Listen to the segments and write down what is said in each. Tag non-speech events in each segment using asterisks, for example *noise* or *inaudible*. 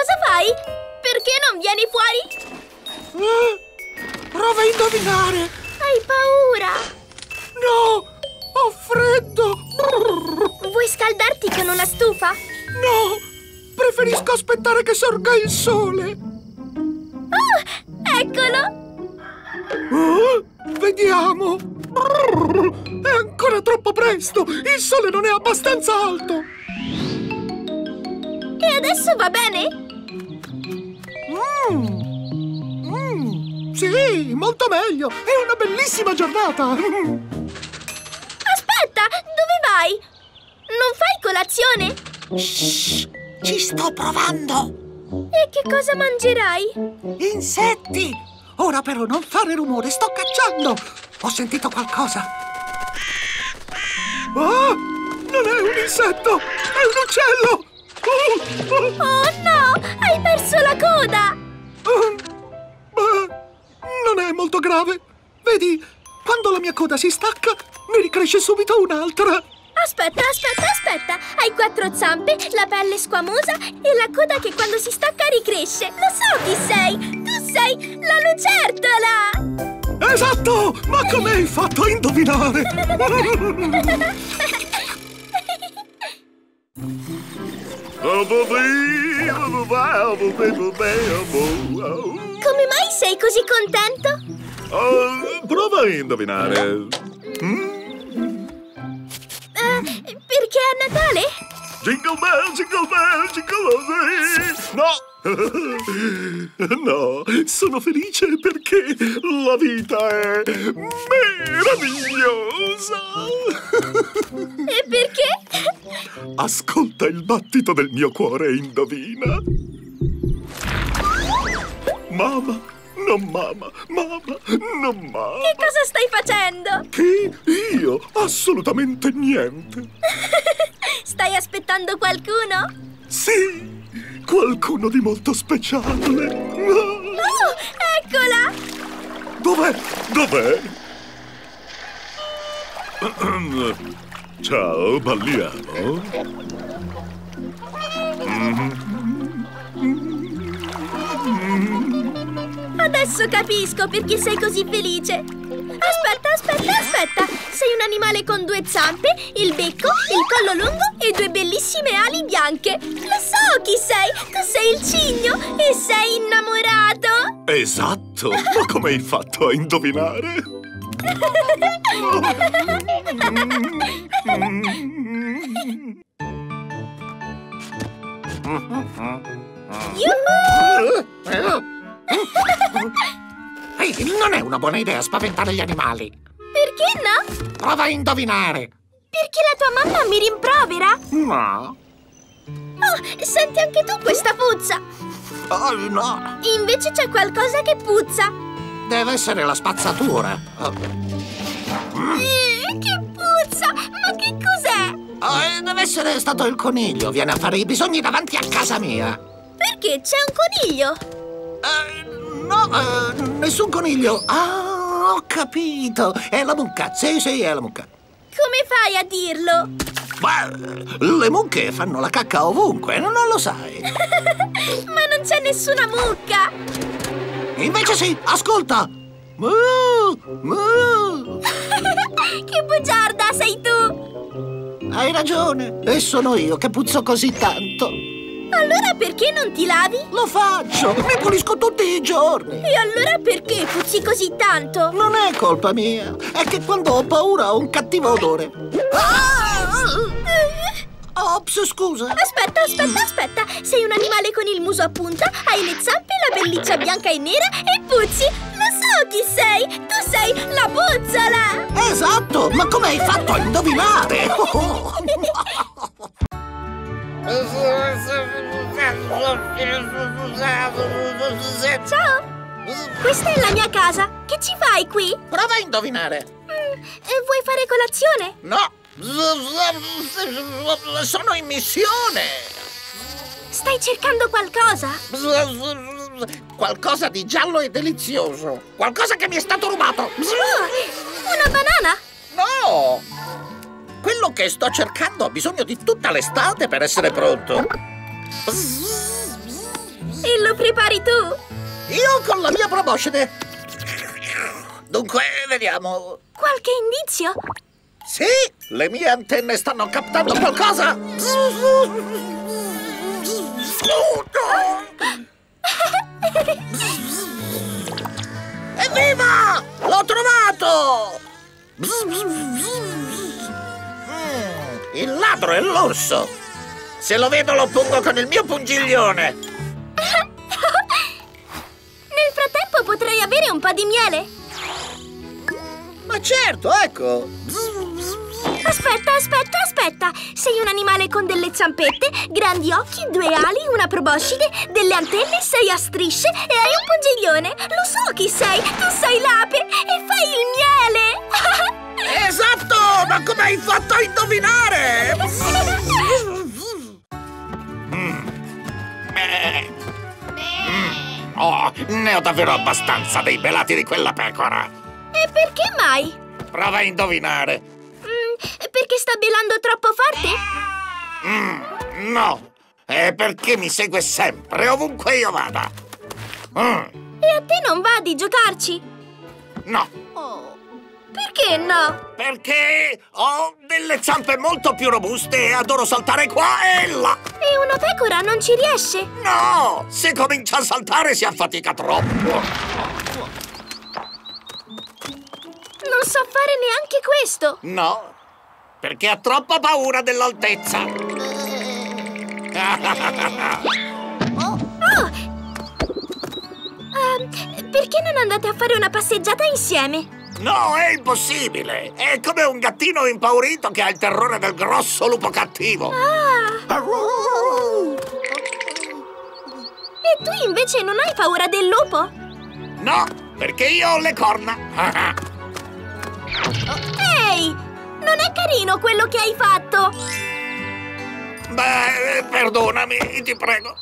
cosa fai? Perché non vieni fuori? Eh, prova a indovinare! Hai paura! No! Ho freddo! Vuoi scaldarti con una stufa? No! Preferisco aspettare che sorga il sole! Oh! Eccolo! Oh, vediamo! È ancora troppo presto! Il sole non è abbastanza alto! E adesso va bene? Sì, molto meglio! È una bellissima giornata! Aspetta, dove vai? Non fai colazione? Shh, ci sto provando! E che cosa mangerai? Insetti! Ora però non fare rumore, sto cacciando! Ho sentito qualcosa! Oh! Non è un insetto! È un uccello! Oh no! Hai perso la coda! Non è molto grave. Vedi, quando la mia coda si stacca, ne ricresce subito un'altra. Aspetta, aspetta, aspetta! Hai quattro zampe, la pelle squamosa e la coda che quando si stacca ricresce! Lo so chi sei! Tu sei la lucertola! Esatto! Ma come hai fatto a indovinare? Come mai sei così contento? Oh, prova a indovinare. Mm? Uh, perché è Natale? Jingle bell, jingle bell, jingle all No! *laughs* no, sono felice perché la vita è meravigliosa! E perché? Ascolta il battito del mio cuore e indovina. Mamma, non mamma, mamma, non mamma. Che cosa stai facendo? Che? Io? Assolutamente niente. *laughs* Stai aspettando qualcuno? Sì, qualcuno di molto speciale. Oh, eccola! Dov'è? Dov'è? Ciao, balliamo. *laughs* Adesso capisco perché sei così felice. Aspetta, aspetta, aspetta. Sei un animale con due zampe, il becco, il collo lungo e due bellissime ali bianche. Lo so chi sei. Tu sei il cigno e sei innamorato. Esatto. Ma come hai fatto a indovinare? Ehi, non è una buona idea spaventare gli animali. Perché no? Prova a indovinare. Perché la tua mamma mi rimprovera? No. Oh, senti anche tu questa puzza. Oh, no. Invece c'è qualcosa che puzza. Deve essere la spazzatura. Oh. Eh, che puzza! Ma che cos'è? Oh, deve essere stato il coniglio. Viene a fare i bisogni davanti a casa mia. Perché c'è un coniglio? Uh, no, uh, nessun coniglio. Ah, ho capito. È la mucca. Sì, sì, è la mucca. Come fai a dirlo? Beh, le mucche fanno la cacca ovunque, non lo sai. *laughs* Ma non c'è nessuna mucca. Invece sì, ascolta. *laughs* Che bugiarda sei tu. Hai ragione, e sono io che puzzo così tanto. Allora perché non ti lavi? Lo faccio, mi pulisco tutti i giorni. E allora perché puzzi così tanto? Non è colpa mia, è che quando ho paura ho un cattivo odore. Ah! Ops, scusa. Aspetta, aspetta, aspetta. Sei un animale con il muso a punta, hai le zampe, la pelliccia bianca e nera e puzzi. Lo so chi sei. Tu sei la puzzola. Esatto, ma come hai fatto a indovinare? *laughs* Ciao! Questa è la mia casa. Che ci fai qui? Prova a indovinare. Mm, vuoi fare colazione? No! Sono in missione! Stai cercando qualcosa? Qualcosa di giallo e delizioso. Qualcosa che mi è stato rubato. Oh, una banana? No! Quello che sto cercando ha bisogno di tutta l'estate per essere pronto. E lo prepari tu? Io con la mia proboscide. Dunque, vediamo. Qualche indizio? Sì, le mie antenne stanno captando qualcosa. Evviva! L'ho trovato! Mm, il ladro è l'orso. Se lo vedo lo pungo con il mio pungiglione. *laughs* Nel frattempo potrei avere un po' di miele. Ma certo, ecco. Aspetta, aspetta, aspetta! Sei un animale con delle zampette, grandi occhi, due ali, una proboscide, delle antenne, sei a strisce e hai un pungiglione! Lo so chi sei! Tu sei l'ape e fai il miele! *laughs* Esatto! Ma come hai fatto a indovinare? *laughs* Oh, ne ho davvero abbastanza dei belati di quella pecora. e perché mai? Prova a indovinare. Mm, perché sta belando troppo forte? Mm, no, è perché mi segue sempre, ovunque io vada. Mm, E a te non va di giocarci? no, perché no? perché ho delle zampe molto più robuste e adoro saltare qua e là. E una pecora non ci riesce? No, se comincia a saltare si affatica troppo. Non so fare neanche questo! No, perché ha troppa paura dell'altezza. *laughs* Oh! Ehm, perché non andate a fare una passeggiata insieme? No, è impossibile! È come un gattino impaurito che ha il terrore del grosso lupo cattivo! Ah! E tu invece non hai paura del lupo? No, perché io ho le corna! Ehi! Non è carino quello che hai fatto! Beh, perdonami, ti prego.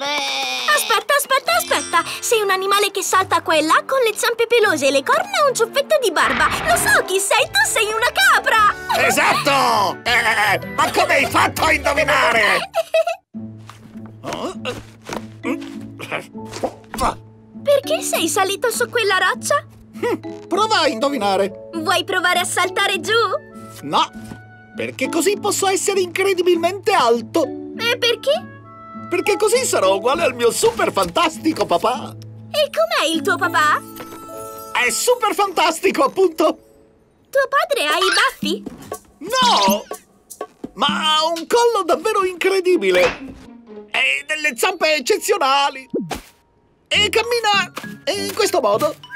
Aspetta, aspetta, aspetta! Sei un animale che salta qua e là con le zampe pelose e le corna e un ciuffetto di barba! Lo so chi sei! Tu sei una capra! Esatto! Eh, ma come hai fatto a indovinare? Perché sei salito su quella roccia? Prova a indovinare. Vuoi provare a saltare giù? No, perché così posso essere incredibilmente alto. E perché? Perché così sarò uguale al mio super fantastico papà. E com'è il tuo papà? È super fantastico, appunto. Tuo padre ha i baffi? No! Ma ha un collo davvero incredibile. E delle zampe eccezionali. E cammina in questo modo. *laughs*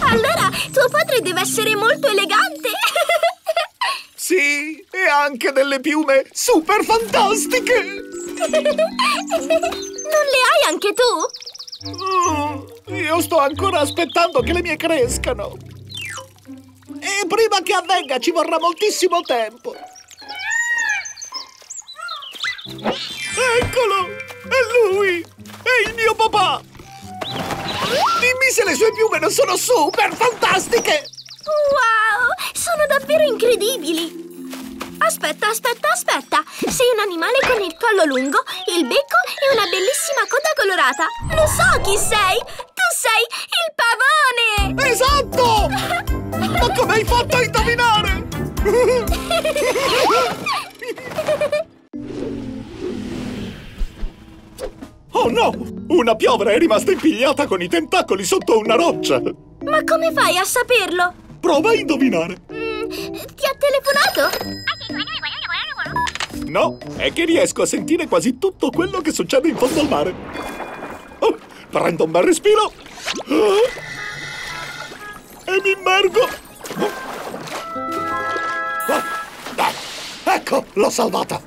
Allora, tuo padre deve essere molto elegante! *laughs* Sì, e anche delle piume super fantastiche. non le hai anche tu? Mm, io sto ancora aspettando che le mie crescano. E prima che avvenga ci vorrà moltissimo tempo. Eccolo! È lui! È il mio papà! Dimmi se le sue piume non sono super fantastiche! Wow! Sono davvero incredibili! Aspetta, aspetta, aspetta! Sei un animale con il collo lungo, il becco e una bellissima coda colorata! Lo so chi sei! Tu sei il pavone! Esatto! Ma come hai fatto a indovinare? *laughs* Oh no! Una piovra è rimasta impigliata con i tentacoli sotto una roccia! Ma come fai a saperlo? Prova a indovinare! Ti ha telefonato? No, è che riesco a sentire quasi tutto quello che succede in fondo al mare. Oh, prendo un bel respiro. Ah, e mi immergo. Ah, ecco, l'ho salvata.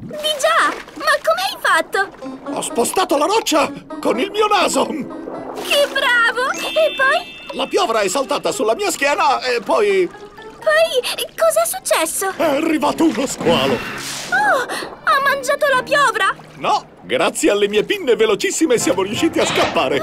Di già! Ma come hai fatto? Ho spostato la roccia con il mio naso. Che bravo! E poi? La piovra è saltata sulla mia schiena e poi Poi cos'è successo? è arrivato uno squalo. Oh! Ha mangiato la piovra! No, grazie alle mie pinne velocissime siamo riusciti a scappare.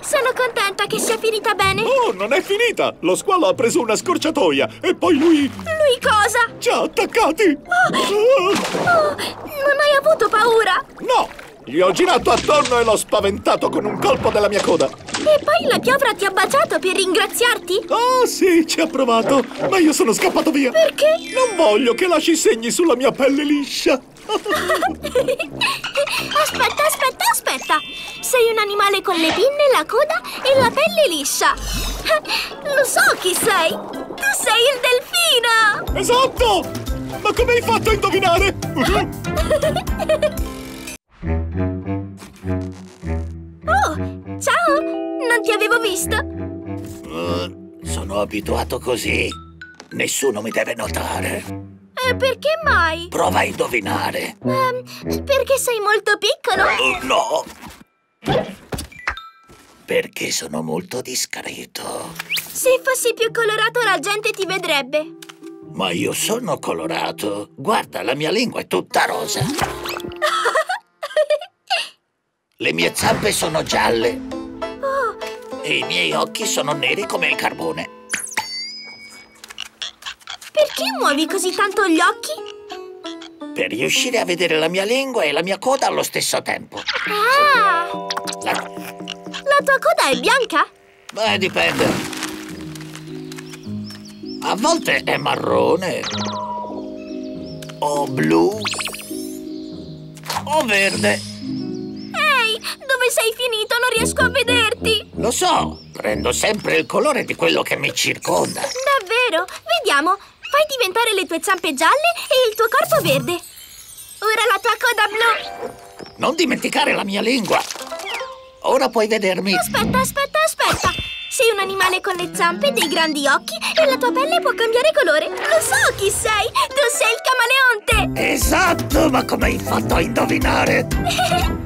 Sono contenta che sia finita bene! Oh, non è finita! Lo squalo ha preso una scorciatoia e poi lui Lui cosa? ci ha attaccati! Ah, Oh! Non hai avuto paura? no! Gli ho girato attorno e l'ho spaventato con un colpo della mia coda. E poi la piovra ti ha baciato per ringraziarti? Oh sì, ci ha provato, ma io sono scappato via. Perché? Non voglio che lasci segni sulla mia pelle liscia. *laughs* aspetta, aspetta, aspetta! Sei un animale con le pinne, la coda e la pelle liscia. *laughs* Lo so chi sei! Tu sei il delfino! Esatto! Ma come hai fatto a indovinare? *laughs* Non ti avevo visto! Uh, sono abituato così. Nessuno mi deve notare. E perché mai? Prova a indovinare. Um, perché sei molto piccolo? Uh, no! Perché sono molto discreto. Se fossi più colorato la gente ti vedrebbe. Ma io sono colorato. Guarda, la mia lingua è tutta rosa. *laughs* Le mie zampe sono gialle. E i miei occhi sono neri come il carbone. perché muovi così tanto gli occhi? Per riuscire a vedere la mia lingua e la mia coda allo stesso tempo. Ah! La... La tua coda è bianca? Beh, dipende. A volte è marrone. O blu. O verde. Sei finito? Non riesco a vederti! Lo so, prendo sempre il colore di quello che mi circonda. Davvero? Vediamo! Fai diventare le tue zampe gialle e il tuo corpo verde. Ora la tua coda blu. Non dimenticare la mia lingua. Ora puoi vedermi. Aspetta, aspetta, aspetta. Sei un animale con le zampe, dei grandi occhi e la tua pelle può cambiare colore. Lo so chi sei! Tu sei il camaleonte! Esatto, ma come hai fatto a indovinare? *laughs*